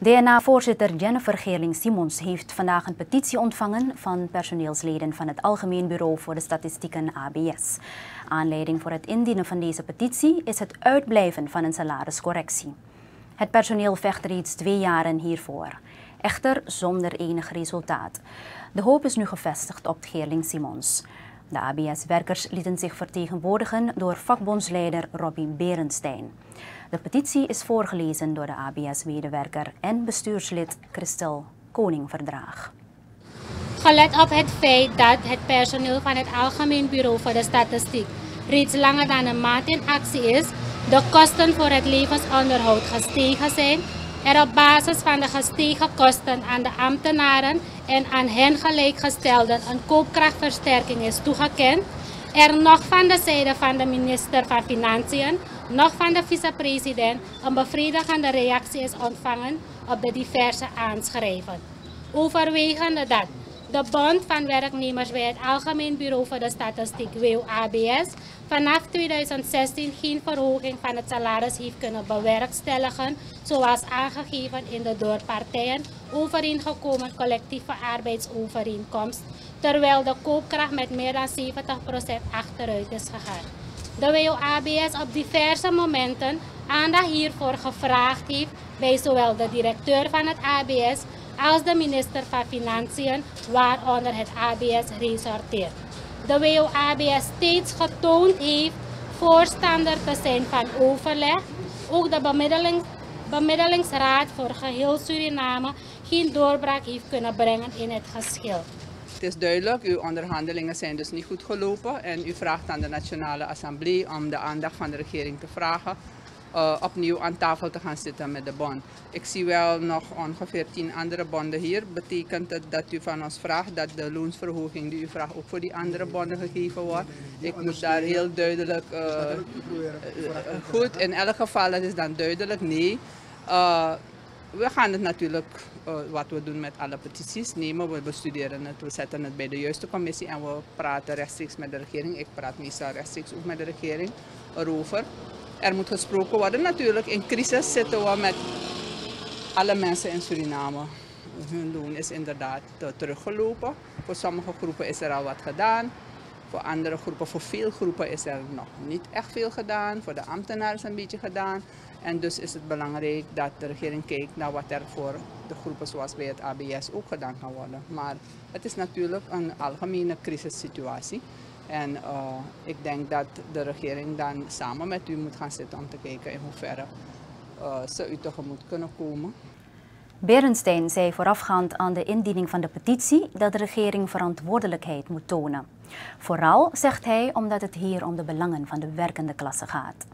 DNA-voorzitter Jennifer Geerling-Simons heeft vandaag een petitie ontvangen van personeelsleden van het Algemeen Bureau voor de Statistieken ABS. Aanleiding voor het indienen van deze petitie is het uitblijven van een salariscorrectie. Het personeel vecht reeds twee jaren hiervoor, echter zonder enig resultaat. De hoop is nu gevestigd op Geerling-Simons. De ABS-werkers lieten zich vertegenwoordigen door vakbondsleider Robin Berenstein. De petitie is voorgelezen door de ABS-medewerker en bestuurslid Christel Koningverdraag. Gelet op het feit dat het personeel van het Algemeen Bureau voor de Statistiek reeds langer dan een maand in actie is, de kosten voor het levensonderhoud gestegen zijn, er op basis van de gestegen kosten aan de ambtenaren en aan hen gelijkgestelden een koopkrachtversterking is toegekend, er nog van de zijde van de minister van Financiën, nog van de vicepresident een bevredigende reactie is ontvangen op de diverse aanschrijven. Overwegende dat de Bond van Werknemers bij het Algemeen Bureau voor de Statistiek, WOABS, vanaf 2016 geen verhoging van het salaris heeft kunnen bewerkstelligen, zoals aangegeven in de door partijen overeengekomen collectieve arbeidsovereenkomst, terwijl de koopkracht met meer dan 70% achteruit is gegaan. De WOABS op diverse momenten aandacht hiervoor gevraagd heeft bij zowel de directeur van het ABS als de minister van Financiën, waaronder het ABS resorteert. De WOABS steeds getoond heeft voorstander te zijn van overleg, ook de bemiddeling, bemiddelingsraad voor geheel Suriname geen doorbraak heeft kunnen brengen in het geschil. Het is duidelijk, uw onderhandelingen zijn dus niet goed gelopen en u vraagt aan de Nationale Assemblée om de aandacht van de regering te vragen uh, opnieuw aan tafel te gaan zitten met de bond. Ik zie wel nog ongeveer tien andere bonden hier. Betekent het dat u van ons vraagt dat de loonsverhoging die u vraagt ook voor die andere bonden gegeven wordt? Ik moet daar heel duidelijk... Uh, goed, in elk geval het is dan duidelijk nee. we gaan het natuurlijk, wat we doen met alle petities, nemen. We bestuderen het, we zetten het bij de juiste commissie en we praten rechtstreeks met de regering. Ik praat meestal rechtstreeks ook met de regering erover. Er moet gesproken worden. Natuurlijk, in crisis zitten we met alle mensen in Suriname. Hun loon is inderdaad teruggelopen. Voor sommige groepen is er al wat gedaan. Voor andere groepen, voor veel groepen is er nog niet echt veel gedaan. Voor de ambtenaren is een beetje gedaan. En dus is het belangrijk dat de regering kijkt naar wat er voor de groepen zoals bij het ABS ook gedaan kan worden. Maar het is natuurlijk een algemene crisissituatie. En uh, ik denk dat de regering dan samen met u moet gaan zitten om te kijken in hoeverre uh, ze u tegemoet kunnen komen. Berenstein zei voorafgaand aan de indiening van de petitie dat de regering verantwoordelijkheid moet tonen. Vooral, zegt hij, omdat het hier om de belangen van de werkende klasse gaat.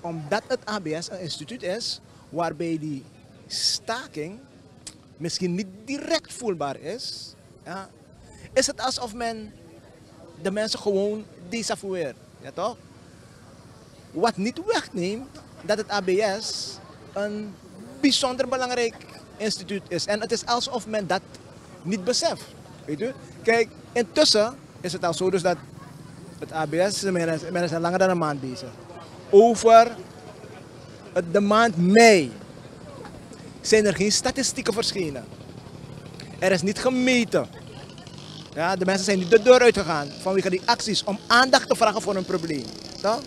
Omdat het ABS een instituut is waarbij die staking misschien niet direct voelbaar is, ja, is het alsof men de mensen gewoon desavoueert. Ja toch? Wat niet wegneemt dat het ABS een bijzonder belangrijk instituut is. En het is alsof men dat niet beseft. Weet u? Kijk, intussen is het al zo dus dat het ABS, men is, al langer dan een maand bezig. Over de maand mei zijn er geen statistieken verschenen. Er is niet gemeten ja, de mensen zijn niet de deur uitgegaan vanwege die acties om aandacht te vragen voor een probleem. Toch?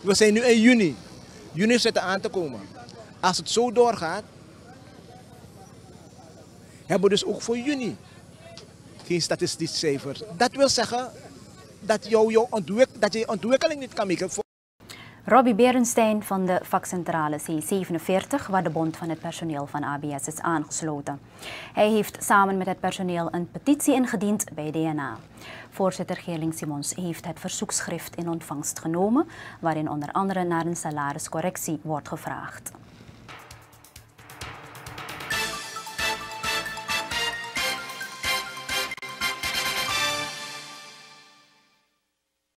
We zijn nu in juni. Juni zit er aan te komen. Als het zo doorgaat, hebben we dus ook voor juni geen statistische cijfers. Dat wil zeggen dat, jou, dat je ontwikkeling niet kan maken. Robbie Berenstein van de vakcentrale C47, waar de bond van het personeel van ABS is aangesloten. Hij heeft samen met het personeel een petitie ingediend bij DNA. Voorzitter Geerling Simons heeft het verzoekschrift in ontvangst genomen, waarin onder andere naar een salariscorrectie wordt gevraagd.